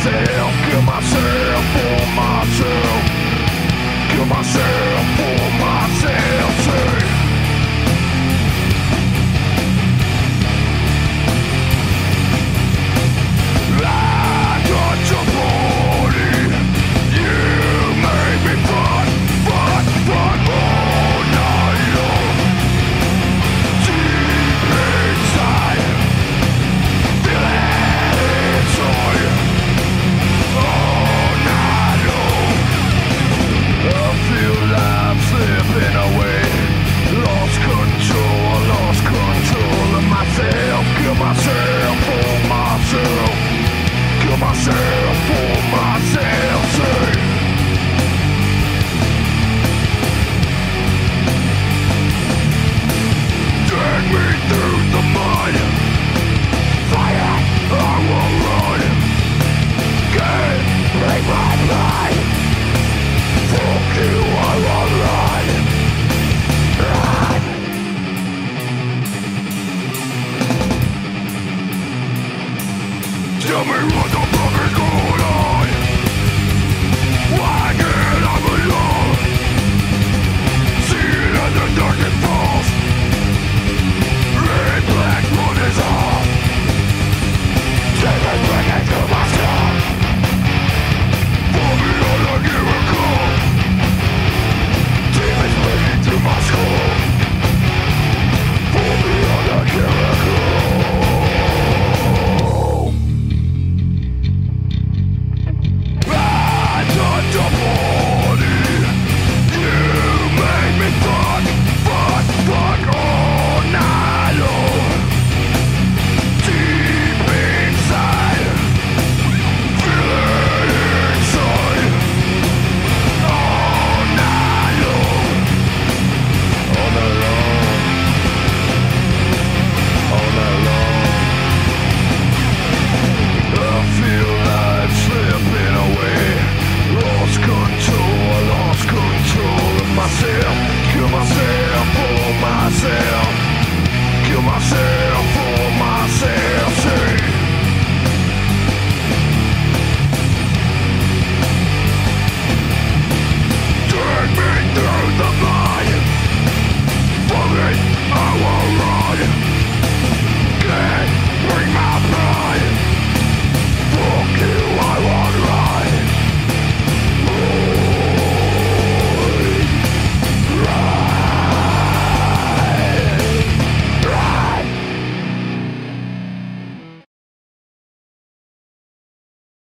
myself, kill myself for. Kill myself for myself for myself. Kill myself for myself.